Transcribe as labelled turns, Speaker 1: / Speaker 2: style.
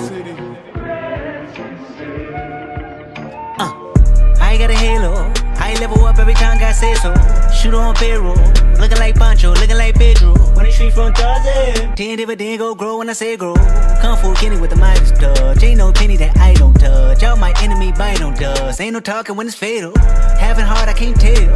Speaker 1: City.
Speaker 2: Uh, I got a halo. I level up every time I say so. Shoot on payroll. Looking like Pancho, looking like Pedro. When the street from Thursday. Ten dividend go grow when I say grow. Kung Fu Kenny with the mighty touch. Ain't no penny that I don't touch. Y'all my enemy bite on dust. Ain't no talking when it's fatal. Having hard, I can't tell.